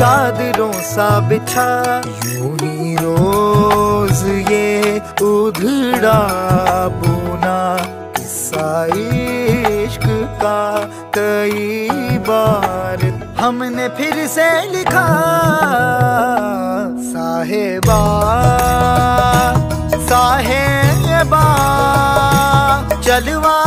चादरों सा बिछा। यूँ ही रोज ये उधड़ा बोना। किस्सा इश्क का कई बार। हमने फिर से लिखा, साहेबा साहेबा, चलवा